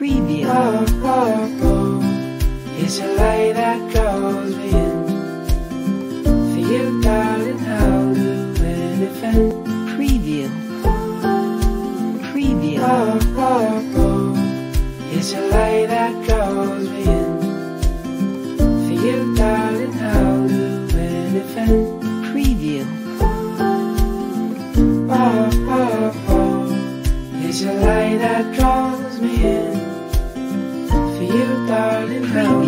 Preview. Oh, oh, oh. It's a light that draws me in. For you, darling, I'll do anything. Preview. Preview. Oh, oh, oh. It's a light that draws me in. For you, darling, I'll do anything. Preview. Oh, oh, oh. It's a light that draws me in. Darling, Preview.